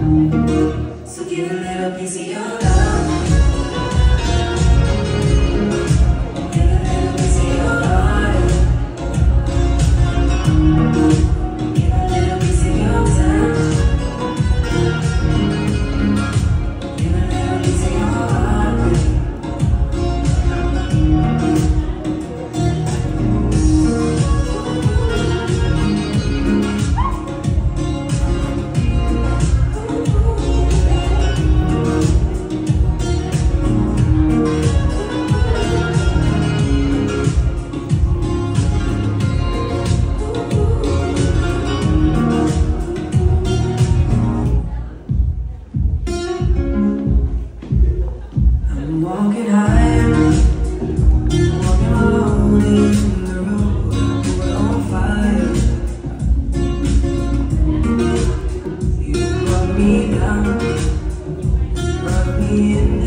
So give a little piece of your love. be done, but me in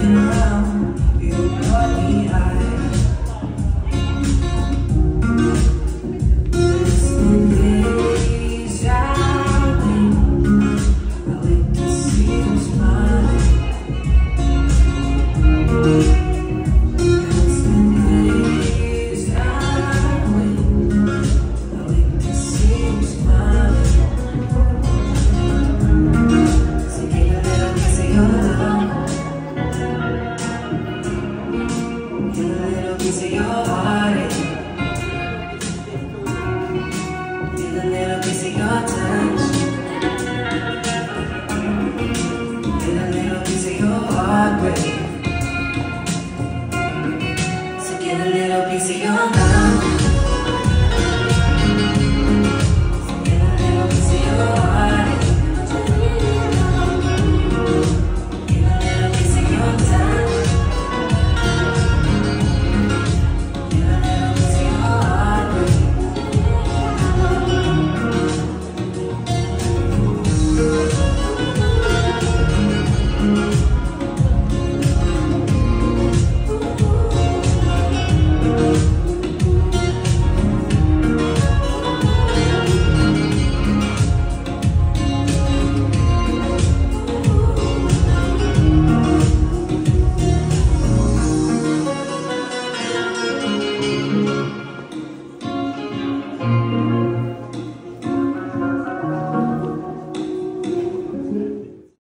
missing your touch a little piece of your heartbreak